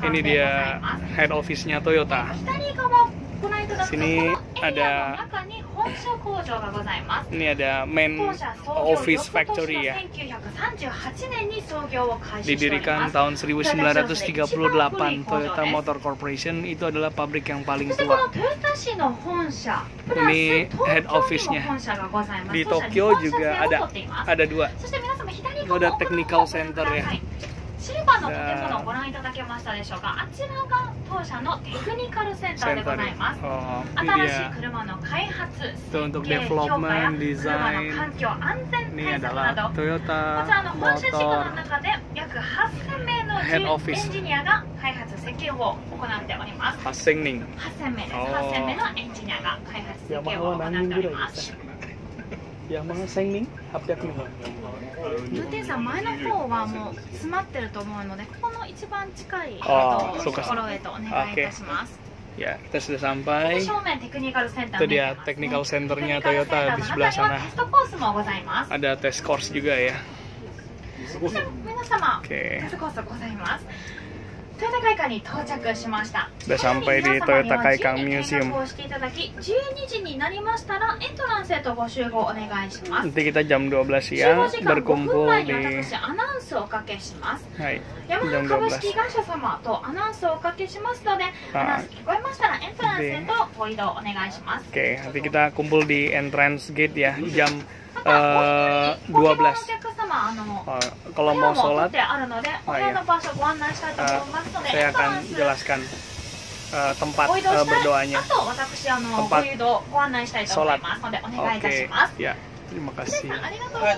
Ini dia head office-nya Toyota. Sini ada ini ada main office factory ya. Didirikan tahun 1938 Toyota Motor Corporation itu adalah pabrik yang paling tua. Ini head office-nya. Di Tokyo juga ada ada dua. Ada technical center ya. いただけましたでしょうか。あちらが当社のテクニカルセンターでございます。oh 新しい車の開発、設計、評価や車の環境、安全対策など。こちらの本社地区の中で約8000名のエンジニアが開発設計を行っております。Passing 8000名です。おー8000名のエンジニアが開発設計を行っております Yamaha Sengning 합격 ning 運転手さん前の方はもう詰まってると思うのでここの一番近いところへとお願いいたします ya kita sudah sampai 正面テクニカルセンター itu dia technical centernya テクニカルセンタ Toyota di 中 sebelah sana テストコースもございます ada tes course juga ya oke テストヨタ会館に到着しました。Sudah sampai di 皆様には Toyota Kaikang 自由に Museum 見学をしていただき12時になりましたらエントランスへとご集合お願いします。nanti kita jam 12集 siang 合時間5分 berkumpul 前に di 私アナウンスをおかけします。Hai, ヤマハ jam 株12式会社様とアナウンスをおかけしますので、あアナウンス聞こえましたらエントランスへとご移動お願いします。Oke, nanti kita kumpul di entrance gate ya jam また、eh, お一人ご希望のお 12. 客様、あの、 Oh, お kalau 部 mau 屋も取っ sholat, てあるので、お部屋の場所ご案内したいと eh, 思いますので、 saya エントラ akan ンス jelaskan eh, tempat ご移動 eh, したい berdoanya. あと、私、あの、 tempat ご誘導、ご案内したいと思いますので、お願いいたします。 Ya, terima 皆さん、 kasih.